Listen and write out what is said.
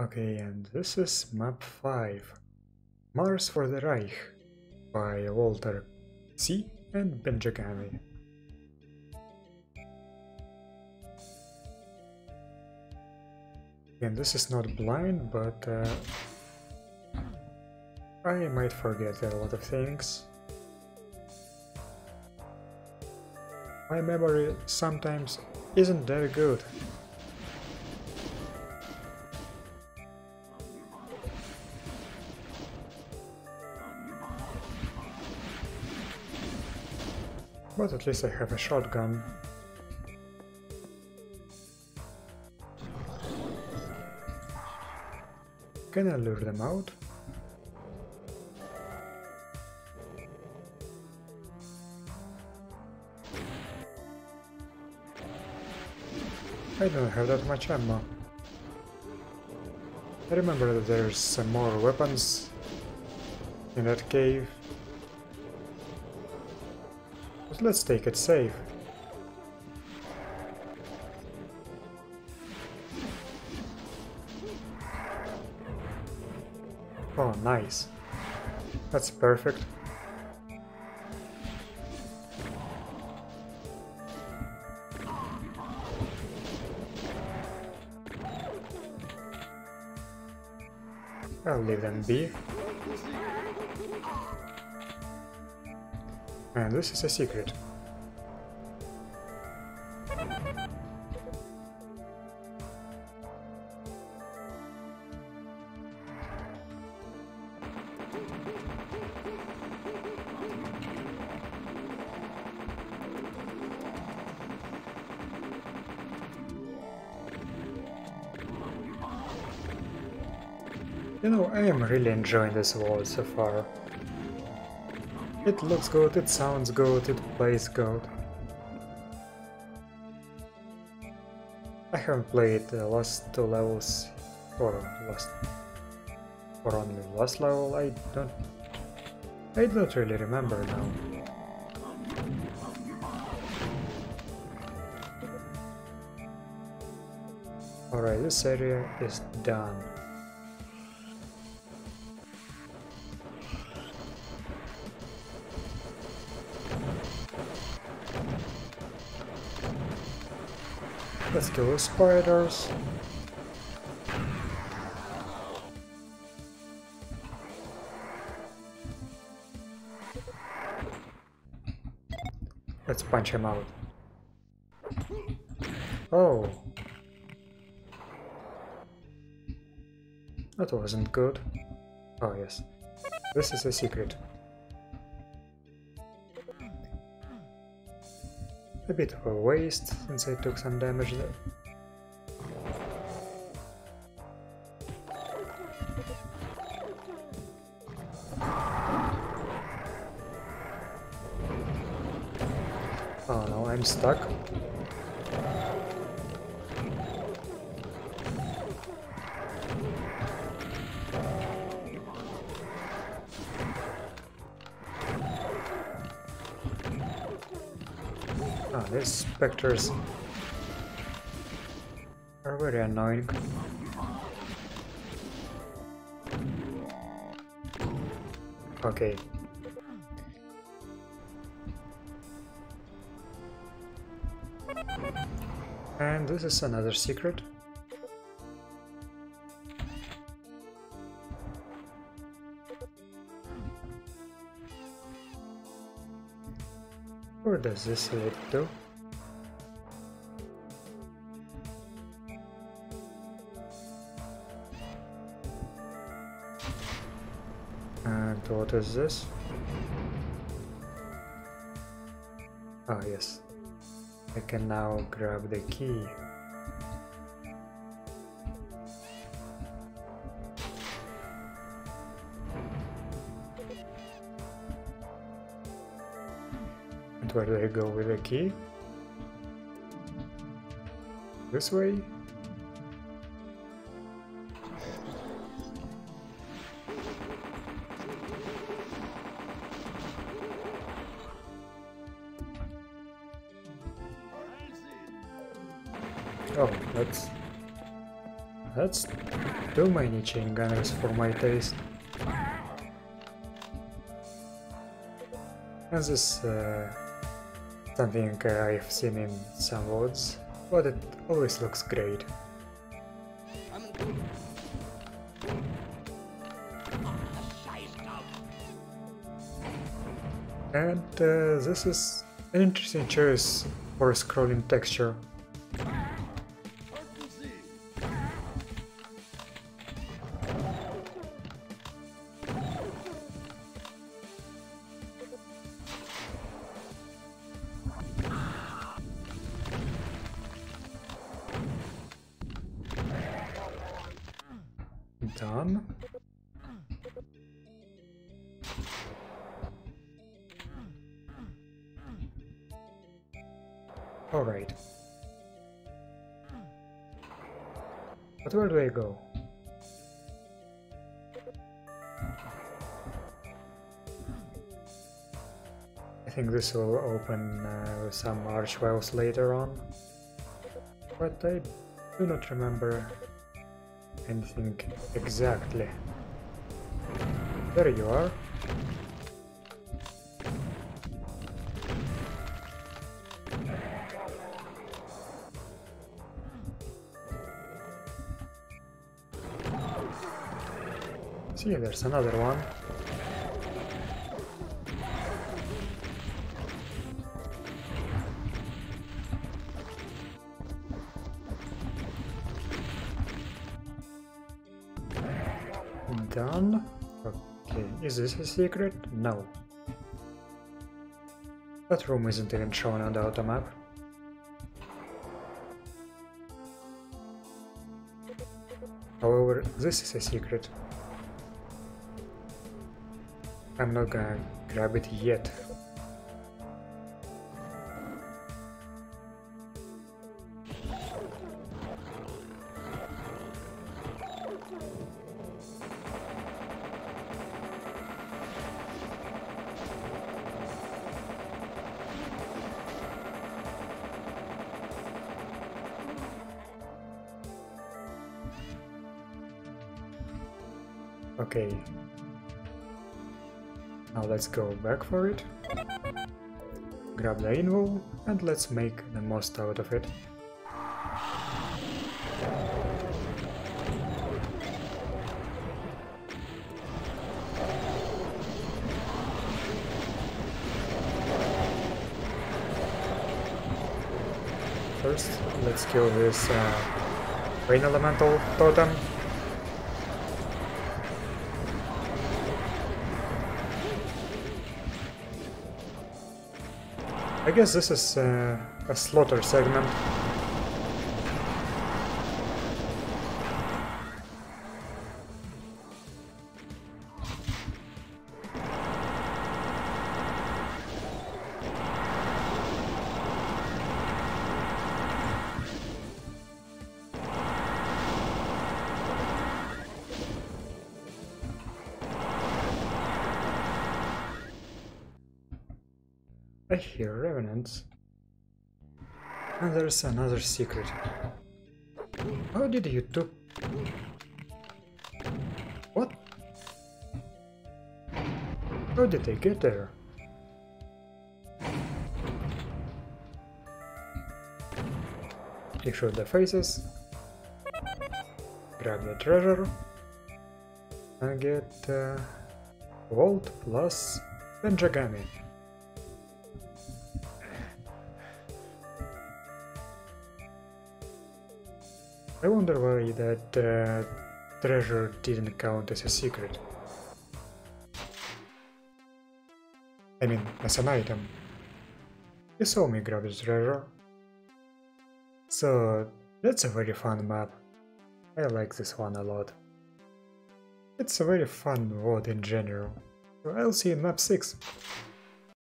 Okay, and this is map 5 Mars for the Reich by Walter C. and Benjogami. And this is not blind, but uh, I might forget a lot of things. My memory sometimes isn't that good. But at least I have a shotgun. Can I lure them out? I don't have that much ammo. I remember that there's some more weapons in that cave. Let's take it safe. Oh, nice. That's perfect. I'll leave them be. And this is a secret. You know, I am really enjoying this world so far. It looks good, it sounds good, it plays good. I haven't played the last two levels, or last, or only last level, I don't, I don't really remember now. Alright, this area is done. Let's kill the spiders. Let's punch him out. Oh. That wasn't good. Oh yes. This is a secret. Bit of a waste, since I took some damage there. Oh no, I'm stuck. Ah, these specters are very annoying. Okay. And this is another secret. Where does this lead to? And what is this? Ah, yes. I can now grab the key. Where do I go with the key? This way? Oh, that's that's too many chain gunners for my taste. And this uh, something I've seen in some VODs, but it always looks great. And uh, this is an interesting choice for a scrolling texture. Done. Alright. But where do I go? I think this will open uh, some archviles later on. But I do not remember anything exactly. There you are. See, there's another one. Done. Okay, is this a secret? No. That room isn't even shown on the auto map. However, this is a secret. I'm not gonna grab it yet. Okay. Now let's go back for it. Grab the invo and let's make the most out of it. First, let's kill this uh, pain elemental totem I guess this is uh, a slaughter segment. I hear revenants. And there's another secret. How did you two... What? How did they get there? Picture the faces. Grab the treasure. And get uh, Vault plus Benjogami. I wonder why that uh, treasure didn't count as a secret. I mean, as an item. You saw me grab the treasure. So, that's a very fun map. I like this one a lot. It's a very fun world in general. So I'll see you in map 6.